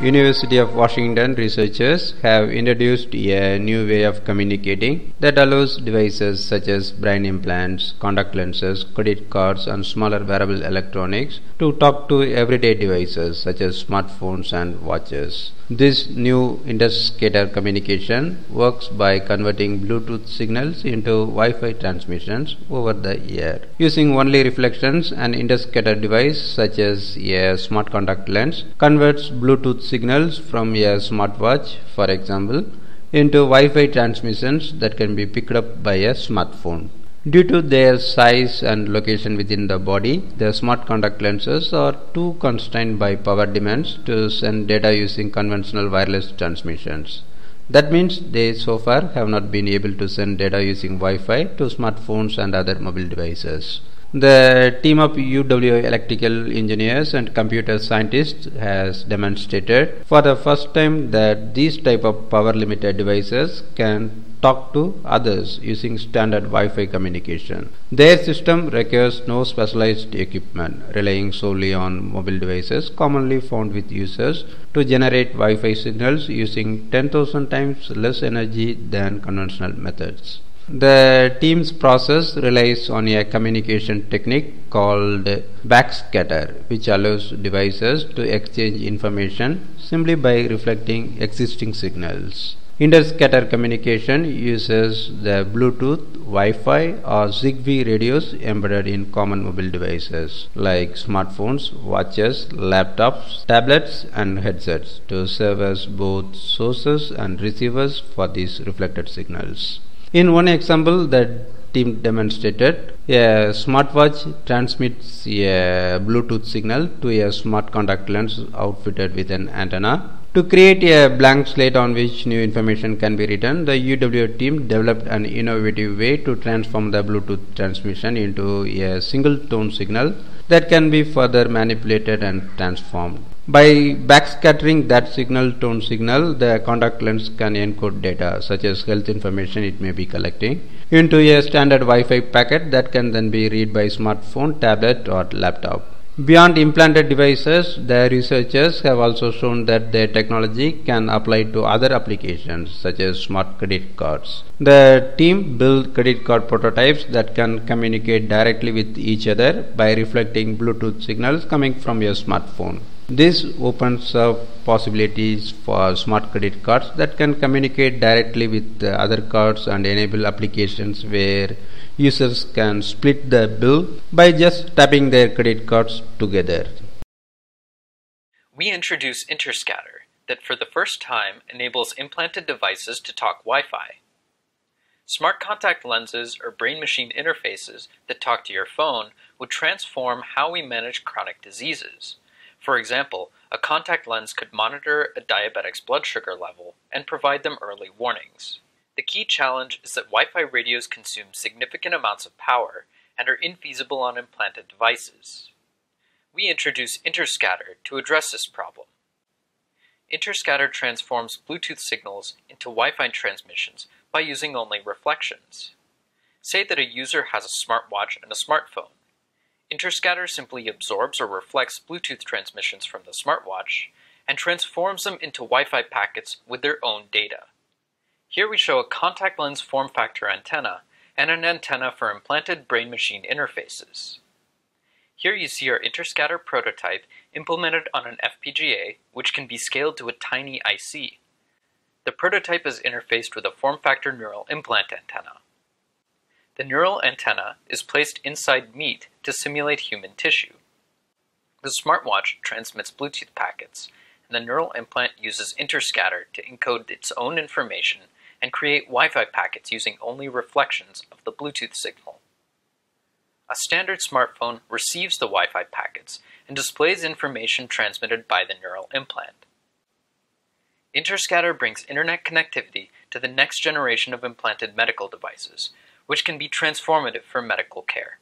University of Washington researchers have introduced a new way of communicating that allows devices such as brain implants, contact lenses, credit cards and smaller wearable electronics to talk to everyday devices such as smartphones and watches. This new interscatter communication works by converting Bluetooth signals into Wi-Fi transmissions over the air. Using only reflections, an interscatter device such as a smart contact lens converts Bluetooth signals from a smartwatch, for example, into Wi-Fi transmissions that can be picked up by a smartphone. Due to their size and location within the body, the smart contact lenses are too constrained by power demands to send data using conventional wireless transmissions. That means they so far have not been able to send data using Wi-Fi to smartphones and other mobile devices. The team of UW electrical engineers and computer scientists has demonstrated for the first time that these type of power limited devices can talk to others using standard Wi-Fi communication. Their system requires no specialized equipment, relying solely on mobile devices commonly found with users to generate Wi-Fi signals using 10,000 times less energy than conventional methods. The team's process relies on a communication technique called backscatter, which allows devices to exchange information simply by reflecting existing signals. Interscatter communication uses the Bluetooth, Wi-Fi or Zigbee radios embedded in common mobile devices like smartphones, watches, laptops, tablets and headsets to serve as both sources and receivers for these reflected signals. In one example that team demonstrated, a smartwatch transmits a Bluetooth signal to a smart contact lens outfitted with an antenna. To create a blank slate on which new information can be written, the UW team developed an innovative way to transform the Bluetooth transmission into a single tone signal that can be further manipulated and transformed. By backscattering that signal tone signal, the contact lens can encode data such as health information it may be collecting into a standard Wi-Fi packet that can then be read by smartphone, tablet or laptop. Beyond implanted devices, the researchers have also shown that their technology can apply to other applications such as smart credit cards. The team built credit card prototypes that can communicate directly with each other by reflecting Bluetooth signals coming from your smartphone. This opens up possibilities for smart credit cards that can communicate directly with other cards and enable applications where users can split the bill by just tapping their credit cards together. We introduce Interscatter that for the first time enables implanted devices to talk Wi-Fi. Smart contact lenses or brain-machine interfaces that talk to your phone would transform how we manage chronic diseases. For example, a contact lens could monitor a diabetic's blood sugar level and provide them early warnings. The key challenge is that Wi-Fi radios consume significant amounts of power and are infeasible on implanted devices. We introduce Interscatter to address this problem. Interscatter transforms Bluetooth signals into Wi-Fi transmissions by using only reflections. Say that a user has a smartwatch and a smartphone. Interscatter simply absorbs or reflects Bluetooth transmissions from the smartwatch and transforms them into Wi-Fi packets with their own data. Here we show a contact lens form factor antenna and an antenna for implanted brain-machine interfaces. Here you see our Interscatter prototype implemented on an FPGA which can be scaled to a tiny IC. The prototype is interfaced with a form factor neural implant antenna. The neural antenna is placed inside meat to simulate human tissue. The smartwatch transmits Bluetooth packets, and the neural implant uses Interscatter to encode its own information and create Wi-Fi packets using only reflections of the Bluetooth signal. A standard smartphone receives the Wi-Fi packets and displays information transmitted by the neural implant. Interscatter brings internet connectivity to the next generation of implanted medical devices, which can be transformative for medical care.